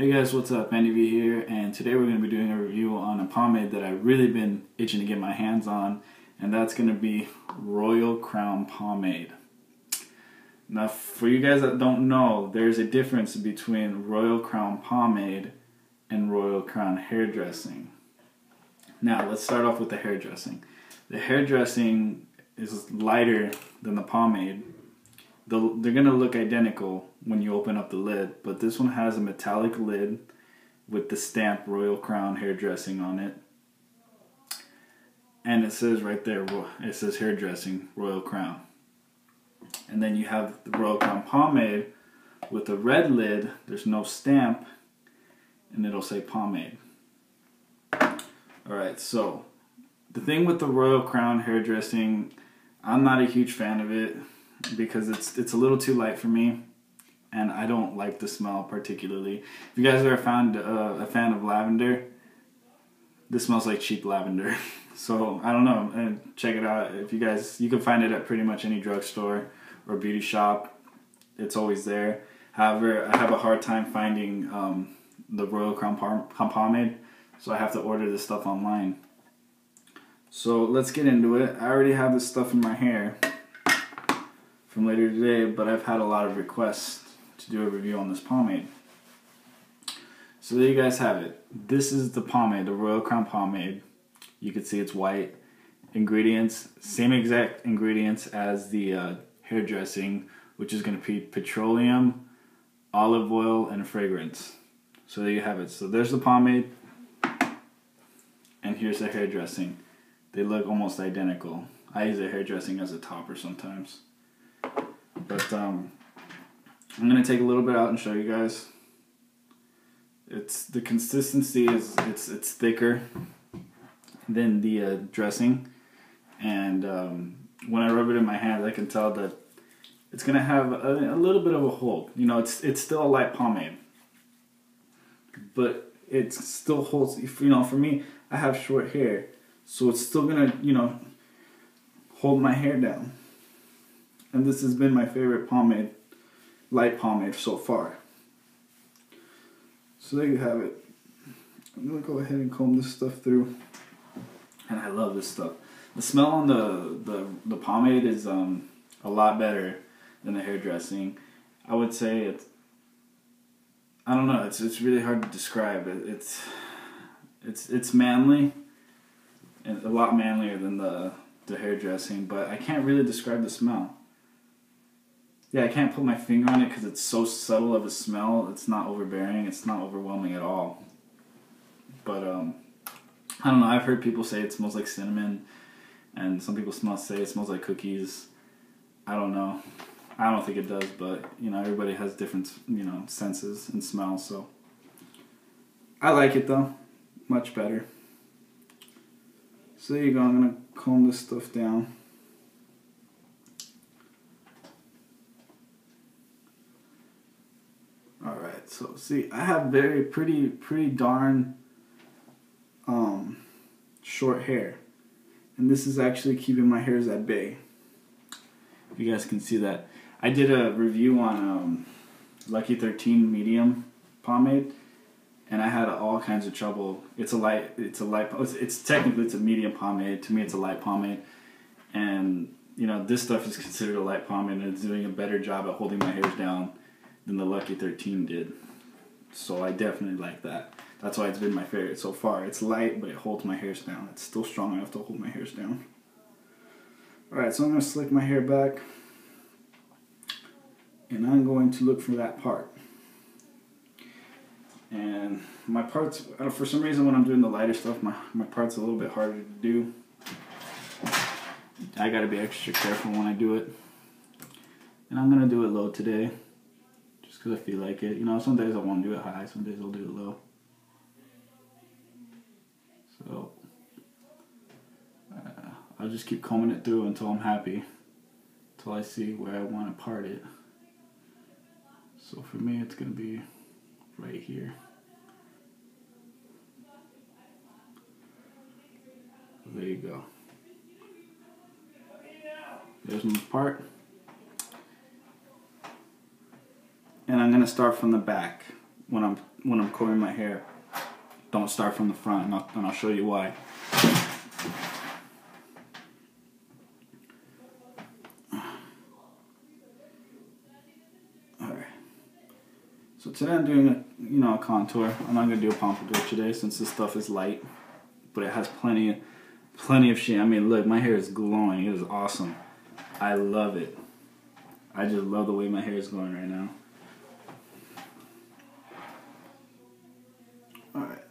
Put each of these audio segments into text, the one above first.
Hey guys, what's up? Andy V here, and today we're going to be doing a review on a pomade that I've really been itching to get my hands on, and that's going to be Royal Crown Pomade. Now, for you guys that don't know, there's a difference between Royal Crown Pomade and Royal Crown Hairdressing. Now, let's start off with the hairdressing. The hairdressing is lighter than the pomade. They're going to look identical when you open up the lid, but this one has a metallic lid with the stamp Royal Crown Hairdressing on it. And it says right there, it says hairdressing Royal Crown. And then you have the Royal Crown pomade with a red lid. There's no stamp, and it'll say pomade. All right, so the thing with the Royal Crown hairdressing, I'm not a huge fan of it because it's it's a little too light for me, and I don't like the smell particularly. If you guys are a fan uh, a fan of lavender, this smells like cheap lavender. so I don't know, and check it out. If you guys, you can find it at pretty much any drugstore or beauty shop. It's always there. However, I have a hard time finding um, the Royal Crown pomade, so I have to order this stuff online. So let's get into it. I already have this stuff in my hair from later today, but I've had a lot of requests to do a review on this pomade. So there you guys have it. This is the pomade, the Royal Crown pomade. You can see it's white. Ingredients, same exact ingredients as the uh, hair dressing, which is going to be petroleum, olive oil, and fragrance. So there you have it. So there's the pomade, and here's the hair dressing. They look almost identical. I use the hair dressing as a topper sometimes. But um, I'm gonna take a little bit out and show you guys. It's the consistency is it's it's thicker than the uh, dressing, and um, when I rub it in my hand, I can tell that it's gonna have a, a little bit of a hold. You know, it's it's still a light pomade, but it still holds. You know, for me, I have short hair, so it's still gonna you know hold my hair down. And this has been my favorite pomade, light pomade so far. So there you have it. I'm gonna go ahead and comb this stuff through. And I love this stuff. The smell on the, the, the pomade is um, a lot better than the hairdressing. I would say it's, I don't know, it's, it's really hard to describe. It, it's, it's, it's manly, and a lot manlier than the, the hairdressing, but I can't really describe the smell. Yeah, I can't put my finger on it because it's so subtle of a smell. It's not overbearing. It's not overwhelming at all. But um, I don't know. I've heard people say it smells like cinnamon, and some people smell say it smells like cookies. I don't know. I don't think it does, but you know, everybody has different you know senses and smells. So I like it though, much better. So there you go. I'm gonna comb this stuff down. Alright, so see, I have very pretty, pretty darn um, short hair. And this is actually keeping my hairs at bay. You guys can see that. I did a review on um, Lucky 13 medium pomade and I had all kinds of trouble. It's a light, it's a light, it's, it's technically it's a medium pomade. To me, it's a light pomade, and you know this stuff is considered a light pomade, and it's doing a better job at holding my hairs down than the Lucky 13 did. So I definitely like that. That's why it's been my favorite so far. It's light, but it holds my hairs down. It's still strong enough to hold my hairs down. Alright, so I'm going to slick my hair back. And I'm going to look for that part. And my parts, uh, for some reason when I'm doing the lighter stuff, my, my part's a little bit harder to do. I gotta be extra careful when I do it. And I'm gonna do it low today because I feel like it. You know, some days I want to do it high, some days I'll do it low. So uh, I'll just keep combing it through until I'm happy, until I see where I want to part it. So for me, it's gonna be right here. There you go. There's my part. And I'm to start from the back when I'm when I'm combing my hair. Don't start from the front, and I'll, and I'll show you why. Alright. So today I'm doing a you know a contour. I'm not gonna do a pompadour today since this stuff is light, but it has plenty of plenty of sheen. I mean, look, my hair is glowing. It is awesome. I love it. I just love the way my hair is going right now.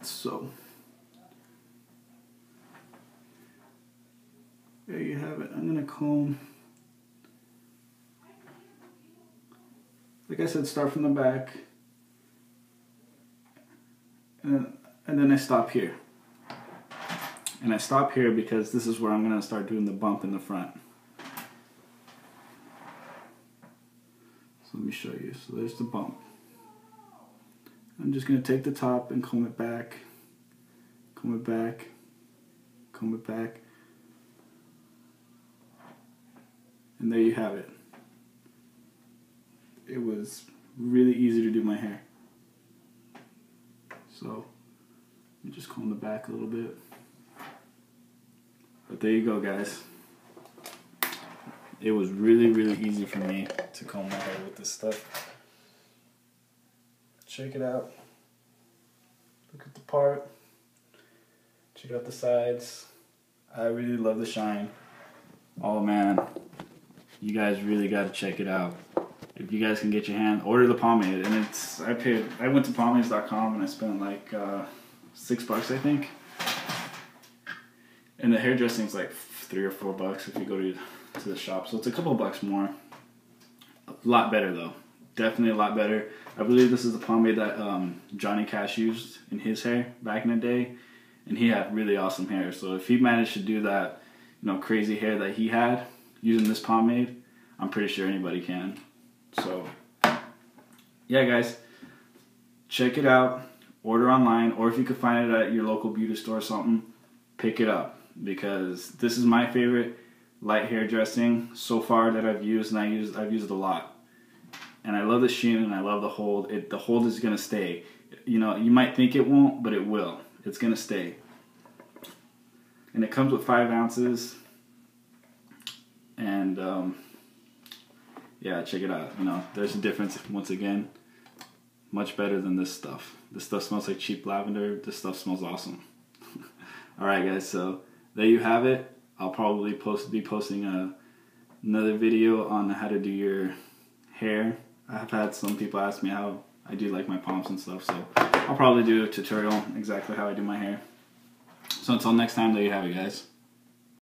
So there you have it. I'm gonna comb. Like I said, start from the back. And then, and then I stop here. And I stop here because this is where I'm gonna start doing the bump in the front. So let me show you. So there's the bump. I'm just going to take the top and comb it back, comb it back, comb it back. And there you have it. It was really easy to do my hair. So, just comb the back a little bit. But there you go, guys it was really, really easy for me to comb my hair with this stuff. Check it out. Look at the part. Check out the sides. I really love the shine. Oh man, you guys really got to check it out. If you guys can get your hand, order the pomade. And it's, I paid, I went to pomades.com and I spent like uh, six bucks, I think. And the hairdressing's like three or four bucks if you go to to the shop. So it's a couple bucks more. A lot better though. Definitely a lot better. I believe this is the pomade that um, Johnny Cash used in his hair back in the day, and he had really awesome hair. So if he managed to do that, you know, crazy hair that he had using this pomade, I'm pretty sure anybody can. So yeah, guys, check it out. Order online, or if you could find it at your local beauty store or something, pick it up because this is my favorite light hair dressing so far that I've used, and I use I've used a lot. And I love the sheen and I love the hold. It the hold is gonna stay. You know, you might think it won't, but it will. It's gonna stay. And it comes with five ounces. And um, yeah, check it out. You know, there's a difference once again. Much better than this stuff. This stuff smells like cheap lavender. This stuff smells awesome. All right, guys. So there you have it. I'll probably post be posting a, another video on how to do your hair. I've had some people ask me how I do like my pomps and stuff, so I'll probably do a tutorial exactly how I do my hair. So until next time, there you have it, guys.